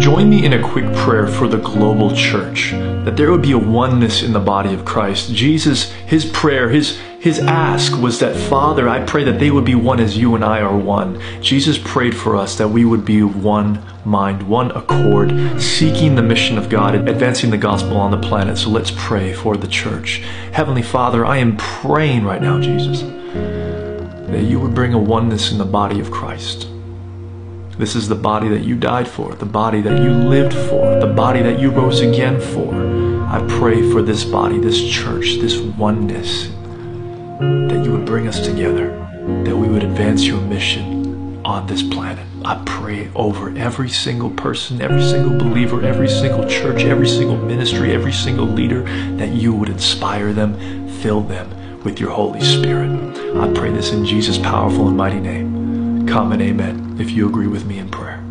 Join me in a quick prayer for the global church, that there would be a oneness in the body of Christ. Jesus, his prayer, his, his ask was that, Father, I pray that they would be one as you and I are one. Jesus prayed for us that we would be one mind, one accord, seeking the mission of God, and advancing the gospel on the planet. So let's pray for the church. Heavenly Father, I am praying right now, Jesus, that you would bring a oneness in the body of Christ. This is the body that you died for, the body that you lived for, the body that you rose again for. I pray for this body, this church, this oneness, that you would bring us together, that we would advance your mission on this planet. I pray over every single person, every single believer, every single church, every single ministry, every single leader, that you would inspire them, fill them with your Holy Spirit. I pray this in Jesus' powerful and mighty name. Come and amen if you agree with me in prayer.